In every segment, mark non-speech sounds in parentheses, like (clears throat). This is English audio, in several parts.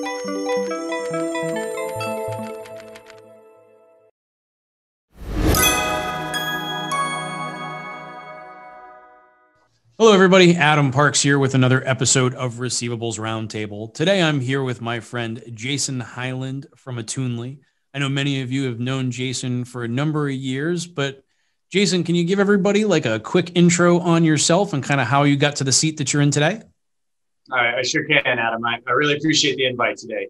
Hello, everybody. Adam Parks here with another episode of Receivables Roundtable. Today, I'm here with my friend Jason Hiland from Attunely. I know many of you have known Jason for a number of years, but Jason, can you give everybody like a quick intro on yourself and kind of how you got to the seat that you're in today? I, I sure can, Adam. I, I, really appreciate the invite today.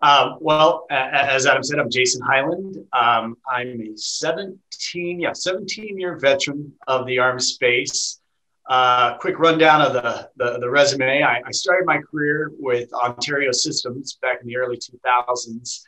Um, well, as Adam said, I'm Jason Hiland. Um, I'm a 17, yeah, 17 year veteran of the ARM space. Uh, quick rundown of the, the, the resume. I, I, started my career with Ontario Systems back in the early 2000s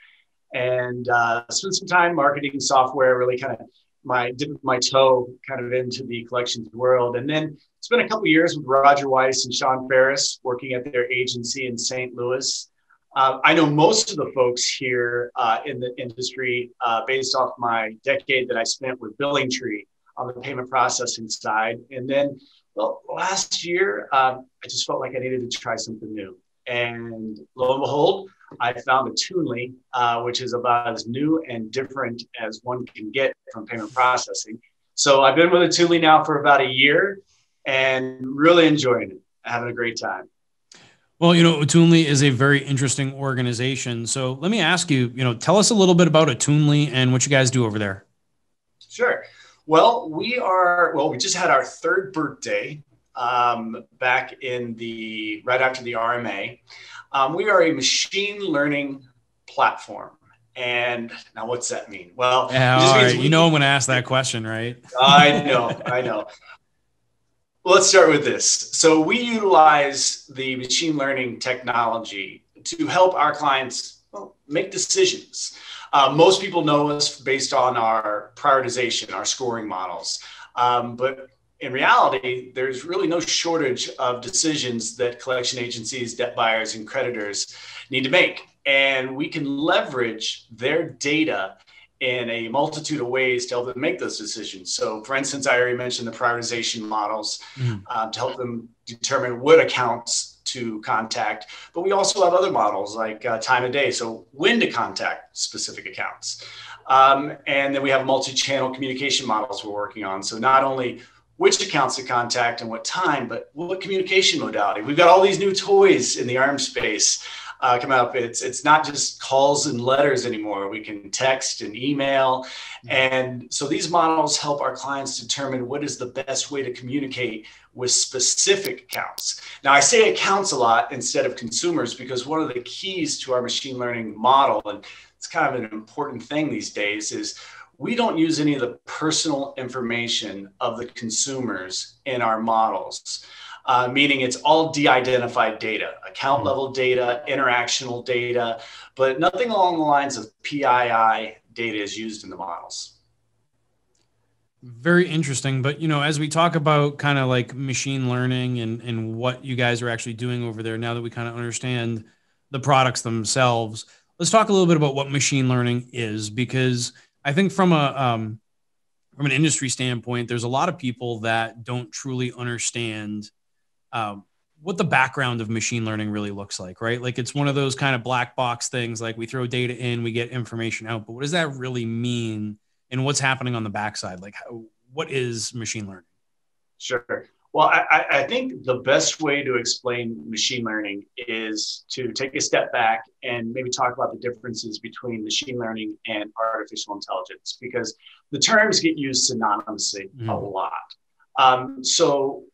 and uh, spent some time marketing software, really kind of my dipped my toe kind of into the collections world. And then spent a couple years with Roger Weiss and Sean Ferris working at their agency in St. Louis. Uh, I know most of the folks here uh, in the industry uh, based off my decade that I spent with BillingTree on the payment processing side. And then, well, last year, um, I just felt like I needed to try something new. And lo and behold, I found Attunely, uh, which is about as new and different as one can get from payment processing. So I've been with Attunely now for about a year and really enjoying it, having a great time. Well, you know, Attunely is a very interesting organization. So let me ask you, you know, tell us a little bit about Attunely and what you guys do over there. Sure. Well, we are, well, we just had our third birthday um, back in the, right after the RMA. Um, we are a machine learning platform. And now, what's that mean? Well, yeah, we, you know, I'm going to ask that question, right? I know, I know. Well, let's start with this. So, we utilize the machine learning technology to help our clients well, make decisions. Uh, most people know us based on our prioritization, our scoring models. Um, but in reality, there's really no shortage of decisions that collection agencies, debt buyers, and creditors need to make. And we can leverage their data in a multitude of ways to help them make those decisions. So, for instance, I already mentioned the prioritization models mm. uh, to help them determine what accounts to contact. But we also have other models like uh, time of day, so when to contact specific accounts. Um, and then we have multi channel communication models we're working on. So, not only which accounts to contact and what time, but what communication modality. We've got all these new toys in the arm space uh, come up. It's it's not just calls and letters anymore. We can text and email, mm-hmm. and so these models help our clients determine what is the best way to communicate with specific accounts. Now I say accounts a lot instead of consumers because one of the keys to our machine learning model, and it's kind of an important thing these days, is we don't use any of the personal information of the consumers in our models, uh, meaning it's all de identified data, account level data, interactional data, but nothing along the lines of PII data is used in the models. Very interesting. But, you know, as we talk about kind of like machine learning and, and what you guys are actually doing over there, now that we kind of understand the products themselves, let's talk a little bit about what machine learning is because I think from a um, from an industry standpoint, there's a lot of people that don't truly understand um, what the background of machine learning really looks like, right? Like it's one of those kind of black box things. Like we throw data in, we get information out, but what does that really mean? And what's happening on the backside? Like, how, what is machine learning? Sure. Well, I, I, think the best way to explain machine learning is to take a step back and maybe talk about the differences between machine learning and artificial intelligence, because the terms get used synonymously mm-hmm. a lot. Um, so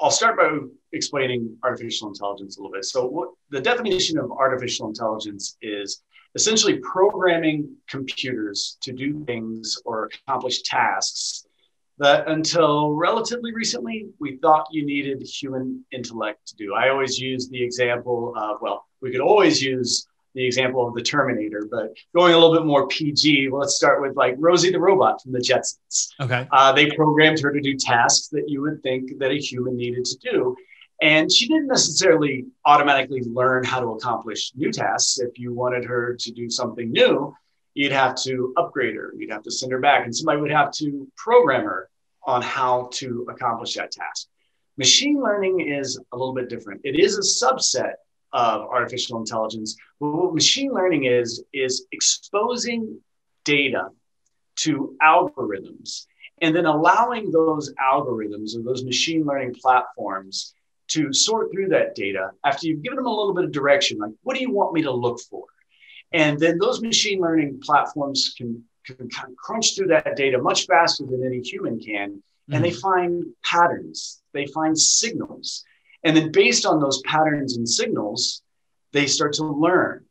I'll start by explaining artificial intelligence a little bit. So, what the definition of artificial intelligence is essentially programming computers to do things or accomplish tasks that until relatively recently, we thought you needed human intellect to do. I always use the example of, well, we could always use the example of the Terminator, but going a little bit more PG, let's start with like Rosie the robot from the Jetsons. Okay. Uh, they programmed her to do tasks that you would think that a human needed to do. And she didn't necessarily automatically learn how to accomplish new tasks. If you wanted her to do something new, you'd have to upgrade her, you'd have to send her back, and somebody would have to program her on how to accomplish that task. Machine learning is a little bit different. It is a subset of artificial intelligence. But what machine learning is, is exposing data to algorithms and then allowing those algorithms or those machine learning platforms to sort through that data after you've given them a little bit of direction like what do you want me to look for and then those machine learning platforms can, can kind of crunch through that data much faster than any human can mm-hmm. and they mm-hmm. find patterns they find signals and then based on those patterns and signals they start to learn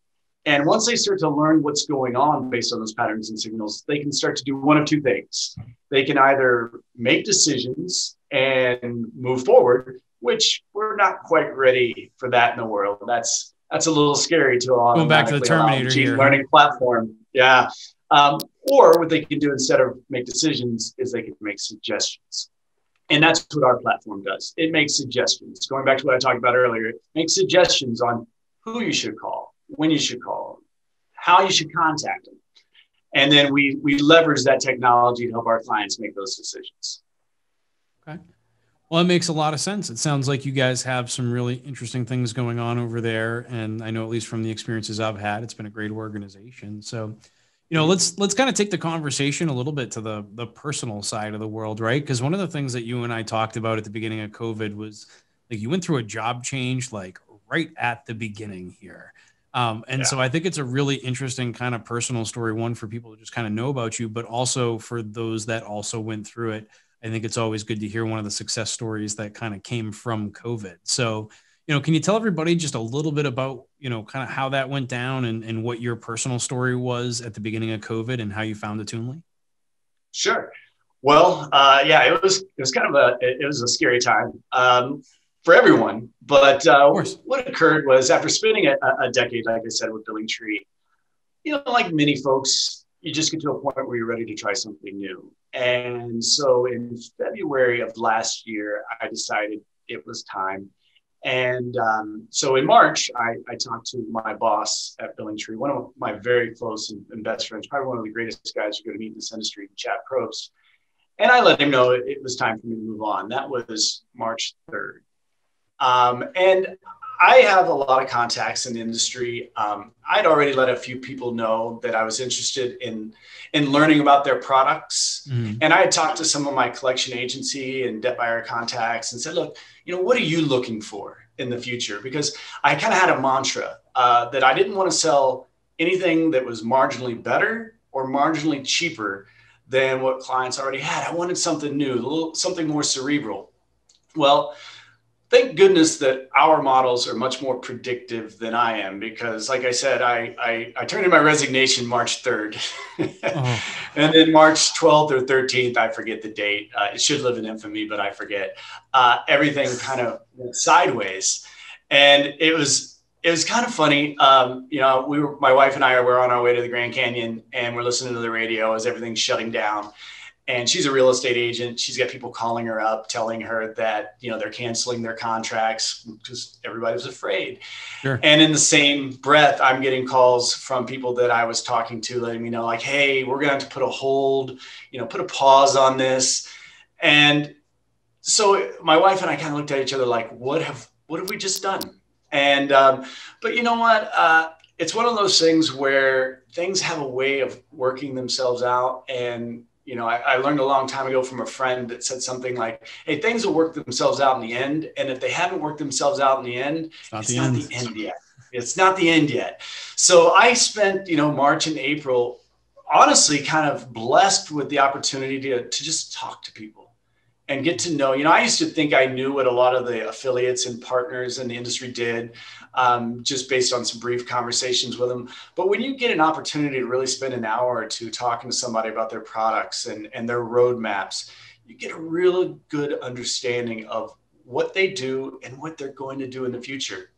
and once they start to learn what's going on based on those patterns and signals, they can start to do one of two things. They can either make decisions and move forward, which we're not quite ready for that in the world. That's that's a little scary to a Going back to the Terminator here. learning platform. Yeah. Um, or what they can do instead of make decisions is they can make suggestions. And that's what our platform does. It makes suggestions. Going back to what I talked about earlier, it makes suggestions on who you should call, when you should call them, how you should contact them. And then we, we leverage that technology to help our clients make those decisions. Okay. Well, it makes a lot of sense. It sounds like you guys have some really interesting things going on over there. And I know at least from the experiences I've had, it's been a great organization. So, you know, let's let's kind of take the conversation a little bit to the the personal side of the world, right? Because one of the things that you and I talked about at the beginning of COVID was like you went through a job change like right at the beginning here. Um, and yeah. so I think it's a really interesting kind of personal story, one for people to just kind of know about you, but also for those that also went through it. I think it's always good to hear one of the success stories that kind of came from COVID. So, you know, can you tell everybody just a little bit about, you know, kind of how that went down and, and what your personal story was at the beginning of COVID and how you found Attunely? Sure. Well, uh, yeah, it was it was kind of a it was a scary time. Um, for everyone. But uh, what occurred was after spending a, a, decade, like I said, with BillingTree, you know, like many folks, you just get to a point where you're ready to try something new. And so in February of last year, I decided it was time. And um, so in March, I, I, talked to my boss at BillingTree, one of my very close and, and, best friends, probably one of the greatest guys you're going to meet in this industry, Chad Probst. And I let him know it, it was time for me to move on. That was March 3rd. Um, and I have a lot of contacts in the industry. Um, I'd already let a few people know that I was interested in in learning about their products, mm-hmm. and I had talked to some of my collection agency and debt buyer contacts and said, "Look, you know, what are you looking for in the future?" Because I kind of had a mantra uh, that I didn't want to sell anything that was marginally better or marginally cheaper than what clients already had. I wanted something new, a little something more cerebral. Well thank goodness that our models are much more predictive than I am because, like I said, I, I, I turned in my resignation March 3rd. oh. (laughs) And then March 12th or 13th, I forget the date. Uh, it should live in infamy, but I forget. Uh, everything kind of went sideways. And it was it was kind of funny. Um, you know, we were my wife and I were on our way to the Grand Canyon and we're listening to the radio as everything's shutting down and she's a real estate agent. She's got people calling her up telling her that you know they're canceling their contracts because everybody was afraid. Sure. and in the same breath i'm getting calls from people that i was talking to letting me know like hey we're going to have to put a hold you know put a pause on this. And so my wife and i kind of looked at each other like what have what have we just done? And um, but you know what? Uh, it's one of those things where things have a way of working themselves out and you know, I, I, learned a long time ago from a friend that said something like, "Hey, things will work themselves out in the end, and if they haven't worked themselves out in the end, it's not, it's the, not end. the end yet. It's not the end yet." So I spent, you know, March and April, honestly, kind of blessed with the opportunity to to just talk to people and get to know. You know, I used to think I knew what a lot of the affiliates and partners in the industry did um, just based on some brief conversations with them. But when you get an opportunity to really spend an hour or two talking to somebody about their products and, and their roadmaps, you get a really good understanding of what they do and what they're going to do in the future.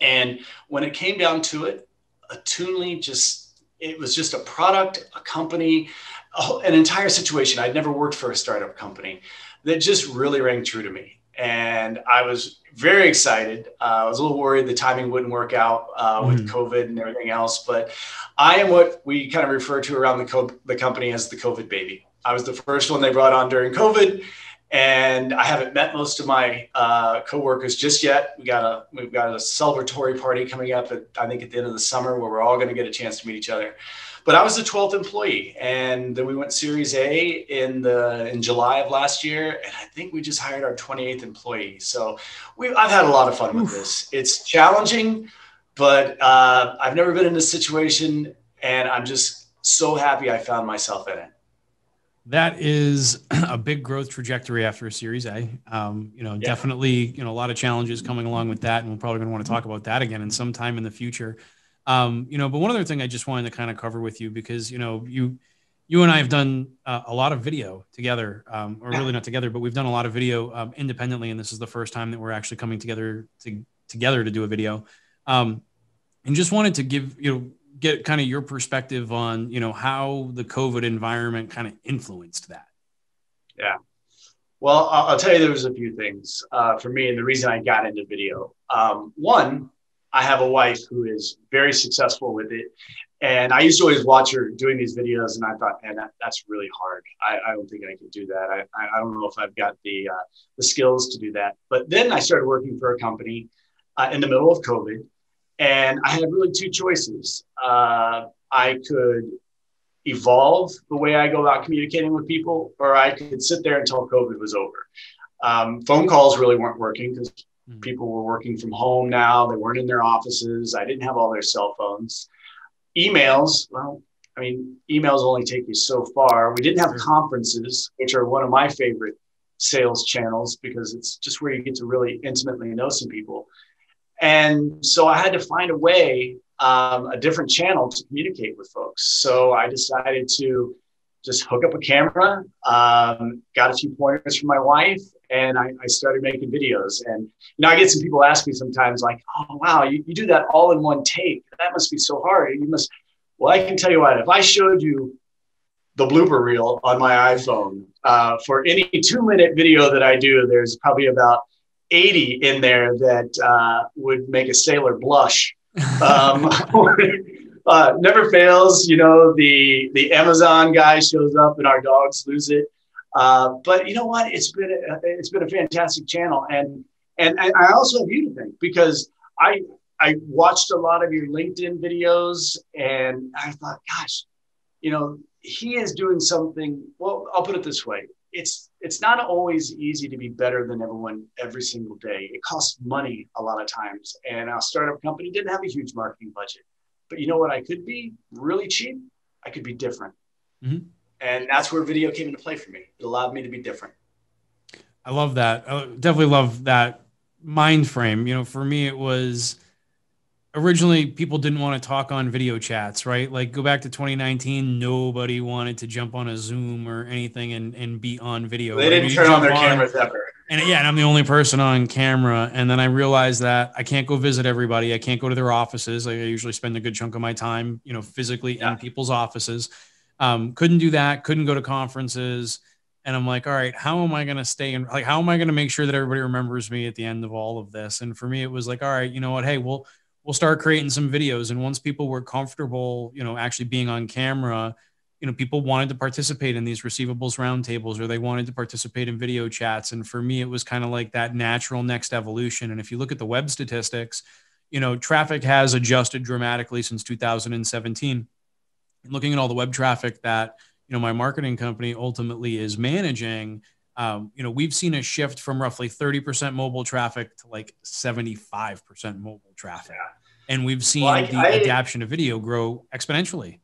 And when it came down to it, Attunely just, it was just a product, a company, an entire situation. I'd never worked for a startup company that just really rang true to me and I was very excited. Uh, I was a little worried the timing wouldn't work out uh, with mm. COVID and everything else, but I am what we kind of refer to around the, co- the company as the COVID baby. I was the first one they brought on during COVID, and I haven't met most of my uh, coworkers just yet. We got a we've got a celebratory party coming up at I think at the end of the summer where we're all going to get a chance to meet each other. But I was the 12th employee, and then we went Series A in the in July of last year, and I think we just hired our 28th employee. So we I've had a lot of fun with this. It's challenging, but uh, I've never been in this situation, and I'm just so happy I found myself in it that is (clears throat) a big growth trajectory after a Series A. Um, you know, yeah. definitely, you know, a lot of challenges coming along with that, and we're probably going to want to talk about that again in some time in the future. Um, you know, but one other thing I just wanted to kind of cover with you because you know you you and I have done uh, a lot of video together, um, or really not together, but we've done a lot of video um, independently, and this is the first time that we're actually coming together to together to do a video. Um, and just wanted to give you know get kind of your perspective on you know how the COVID environment kind of influenced that. Yeah. Well, I'll, tell you there was a few things uh, for me, and the reason I got into video. Um, one, I have a wife who is very successful with it, and I used to always watch her doing these videos, and I thought, man, that, that's really hard. I, I, don't think I could do that. I, I don't know if I've got the uh, the skills to do that. But then I started working for a company uh, in the middle of COVID, and I had really two choices. Uh, I could evolve the way I go about communicating with people, or I could sit there until COVID was over. Um, phone calls really weren't working because mm-hmm. people were working from home now. They weren't in their offices. I didn't have all their cell phones. Emails, well, I mean, emails only take you so far. We didn't have conferences, which are one of my favorite sales channels because it's just where you get to really intimately know some people. And so I had to find a way, um, a different channel to communicate with folks. So I decided to just hook up a camera, um, got a few pointers from my wife, and I, I, started making videos. And you know, I get some people ask me sometimes, like, "Oh, wow, you, you do that all in one take? That must be so hard. You must." Well, I can tell you what. If I showed you the blooper reel on my iPhone uh, for any two-minute video that I do, there's probably about 80 in there that uh, would make a sailor blush. (laughs) Um, (laughs) uh, never fails, you know, the, the Amazon guy shows up and our dogs lose it. Uh, but you know what? It's been a, it's been a fantastic channel, and and, and I also have you to thank because I I watched a lot of your LinkedIn videos, and I thought, gosh, you know, he is doing something. Well, I'll put it this way: it's it's not always easy to be better than everyone every single day. It costs money a lot of times. And our startup company didn't have a huge marketing budget. But you know what I could be really cheap? I could be different. Mm-hmm. And that's where video came into play for me. It allowed me to be different. I love that. I definitely love that mind frame. You know, for me, it was originally people didn't want to talk on video chats, right? Like go back to 2019, nobody wanted to jump on a Zoom or anything and, and be on video. They didn't turn on their on, cameras ever. And yeah, and I'm the only person on camera. And then I realized that I can't go visit everybody. I can't go to their offices. Like I usually spend a good chunk of my time, you know, physically yeah. in people's offices. Um, couldn't do that. Couldn't go to conferences. And I'm like, all right, how am I going to stay in? Like, how am I going to make sure that everybody remembers me at the end of all of this? And for me, it was like, all right, you know what? Hey, we'll we'll start creating some videos. And once people were comfortable, you know, actually being on camera, you know, people wanted to participate in these receivables roundtables or they wanted to participate in video chats. And for me, it was kind of like that natural next evolution. And if you look at the web statistics, you know, traffic has adjusted dramatically since 2017. looking at all the web traffic that, you know, my marketing company ultimately is managing, um, you know, we've seen a shift from roughly 30% mobile traffic to like 75% mobile traffic. Yeah. And we've seen well, I, the I, adaption of video grow exponentially.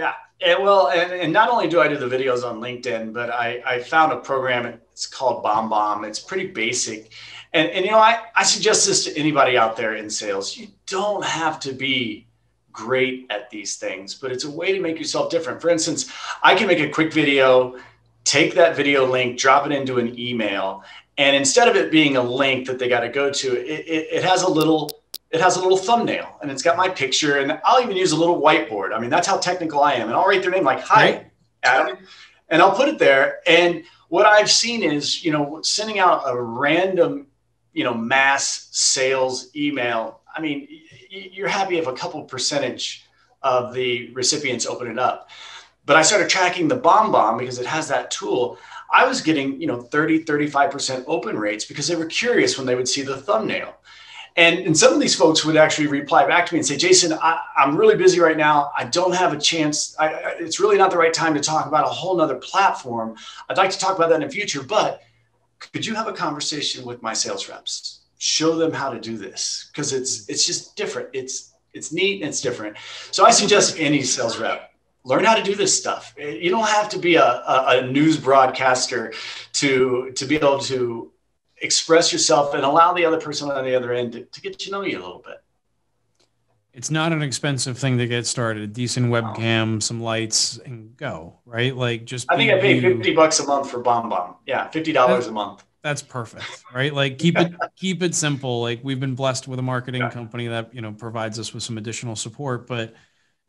Yeah. And well, and, and not only do I do the videos on LinkedIn, but I, I found a program, it's called BombBomb. It's pretty basic. And, and you know, I, I suggest this to anybody out there in sales. You don't have to be great at these things, but it's a way to make yourself different. For instance, I can make a quick video take that video link, drop it into an email, and instead of it being a link that they got to go to, it, it, it, has a little it has a little thumbnail and it's got my picture and I'll even use a little whiteboard. I mean, that's how technical I am. And I'll write their name like, hi, Adam, and I'll put it there. And what I've seen is, you know, sending out a random, you know, mass sales email. I mean, you're happy if a couple percentage of the recipients open it up. But I started tracking the BombBomb because it has that tool. I was getting, you know, 30, 35% open rates because they were curious when they would see the thumbnail. And, and some of these folks would actually reply back to me and say, Jason, I, am really busy right now. I don't have a chance. I, I, it's really not the right time to talk about a whole nother platform. I'd like to talk about that in the future, but could you have a conversation with my sales reps? Show them how to do this because it's it's just different. It's it's neat and it's different. So I suggest any sales rep learn how to do this stuff. You don't have to be a, a, a news broadcaster to to be able to express yourself and allow the other person on the other end to, to, get to know you a little bit. It's not an expensive thing to get started. A decent webcam, some lights, and go. Right? Like just. I think I pay fifty bucks a month for BombBomb. Yeah, fifty dollars a month. That's perfect, right? Like keep it (laughs) keep it simple. Like we've been blessed with a marketing yeah. company that you know provides us with some additional support, but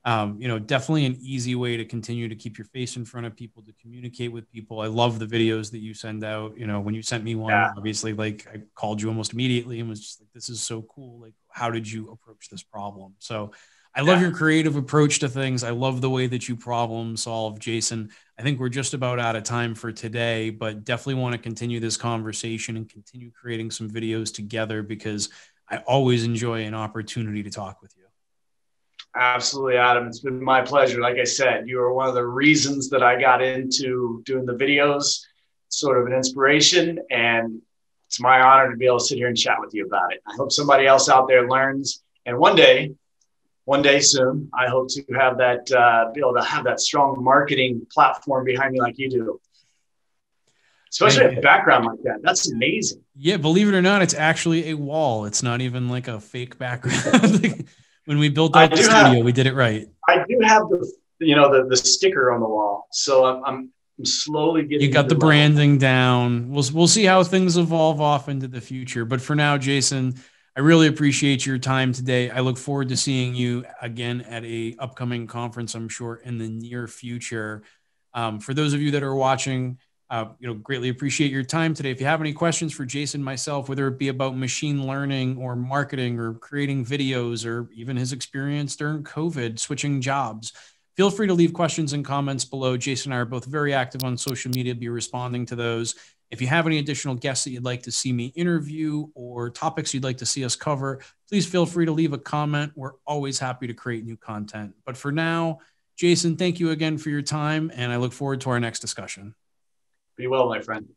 um, you know, definitely an easy way to continue to keep your face in front of people, to communicate with people. I love the videos that you send out. You know, when you sent me one, yeah. obviously, like I called you almost immediately and was just like, this is so cool. Like, how did you approach this problem? So I love yeah. your creative approach to things. I love the way that you problem solve, Jason. I think we're just about out of time for today, but definitely want to continue this conversation and continue creating some videos together because I always enjoy an opportunity to talk with you. Absolutely, Adam. It's been my pleasure. Like I said, you are one of the reasons that I got into doing the videos, sort of an inspiration. And it's my honor to be able to sit here and chat with you about it. I hope somebody else out there learns. And one day, one day soon, I hope to have that, uh, be able to have that strong marketing platform behind me like you do. Especially a background like that. That's amazing. Yeah, believe it or not, it's actually a wall. It's not even like a fake background. (laughs) when we built out the studio, have, we did it right. I do have the you know the the sticker on the wall, so I'm, I'm I'm slowly getting. You got the branding down. We'll we'll see how things evolve off into the future. But for now, Jason, I really appreciate your time today. I look forward to seeing you again at a upcoming conference. I'm sure in the near future. Um, for those of you that are watching, uh, you know, greatly appreciate your time today. If you have any questions for Jason, myself, whether it be about machine learning or marketing or creating videos or even his experience during COVID, switching jobs, feel free to leave questions and comments below. Jason and I are both very active on social media, be responding to those. If you have any additional guests that you'd like to see me interview or topics you'd like to see us cover, please feel free to leave a comment. We're always happy to create new content. But for now, Jason, thank you again for your time, and I look forward to our next discussion. Be well, my friend.